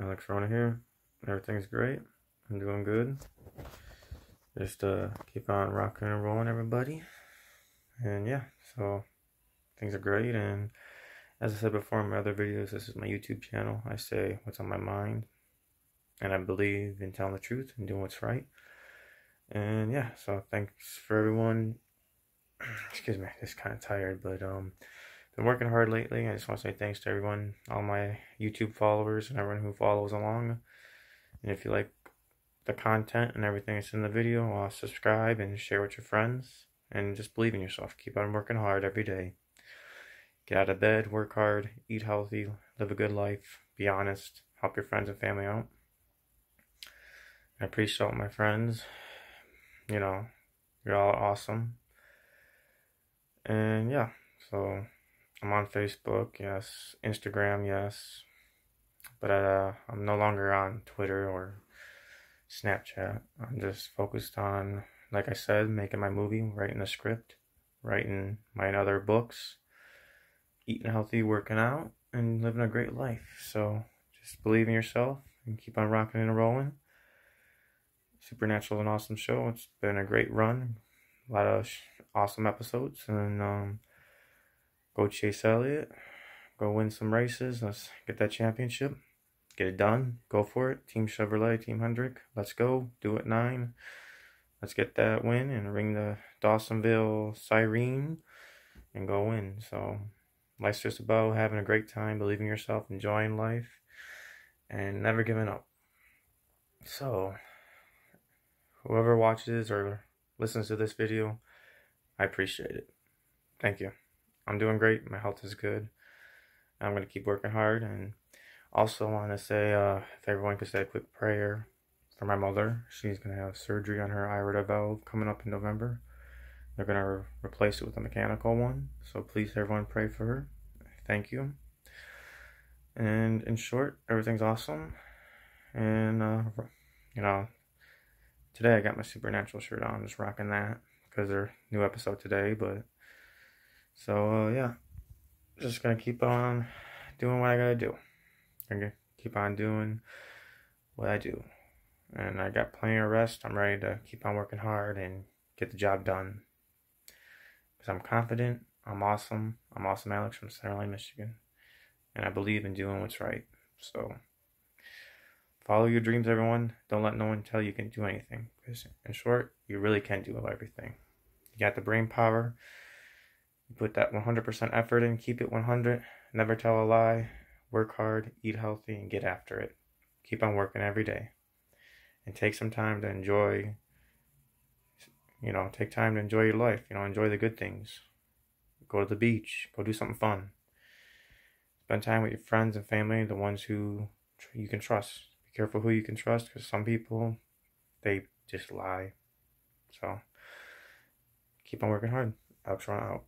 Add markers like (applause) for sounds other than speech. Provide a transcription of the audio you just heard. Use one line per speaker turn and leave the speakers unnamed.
Alex Wrona here. Everything's great. I'm doing good. Just uh, keep on rocking and rolling, everybody. And yeah, so things are great. And as I said before in my other videos, this is my YouTube channel. I say what's on my mind, and I believe in telling the truth and doing what's right. And yeah, so thanks for everyone. (clears throat) Excuse me, just kind of tired, but um, been working hard lately. I just want to say thanks to everyone, all my YouTube followers, and everyone who follows along. And if you like the content and everything that's in the video, uh, subscribe and share with your friends. And just believe in yourself. Keep on working hard every day. Get out of bed, work hard, eat healthy, live a good life, be honest, help your friends and family out. I appreciate all my friends. You know, you're all awesome. And yeah, so I'm on Facebook, yes. Instagram, yes. But uh, I'm no longer on Twitter or Snapchat. I'm just focused on, like I said, making my movie, writing the script, writing my other books, eating healthy, working out, and living a great life. So just believe in yourself and keep on rocking and rolling. Supernatural, is an awesome show. It's been a great run. A lot of awesome episodes, and um, go chase Elliott, go win some races. Let's get that championship, get it done, go for it. Team Chevrolet, Team Hendrick, let's go, do it nine. Let's get that win and ring the Dawsonville siren and go win. So, life's just about having a great time, believing yourself, enjoying life, and never giving up. So, whoever watches or listens to this video, I appreciate it. Thank you. I'm doing great. My health is good. I'm going to keep working hard. And also want to say uh, if everyone could say a quick prayer for my mother. She's going to have surgery on her aorta valve coming up in November. They're going to re- replace it with a mechanical one. So please, everyone, pray for her. Thank you. And in short, everything's awesome. And, uh, you know, today I got my Supernatural shirt on, just rocking that because there's new episode today. But so uh, yeah, just gonna keep on doing what I gotta do. Gonna keep on doing what I do, and I got plenty of rest. I'm ready to keep on working hard and get the job done. Cause I'm confident. I'm awesome. I'm awesome, Alex from Centerline, Michigan, and I believe in doing what's right. So. Follow your dreams, everyone. Don't let no one tell you can do anything. Because, in short, you really can do everything. You got the brain power, put that 100% effort in, keep it 100, never tell a lie, work hard, eat healthy, and get after it. Keep on working every day. And take some time to enjoy, you know, take time to enjoy your life. You know, enjoy the good things. Go to the beach, go do something fun. Spend time with your friends and family, the ones who you can trust. Be careful who you can trust because some people, they just lie. So, keep on working hard. Run out.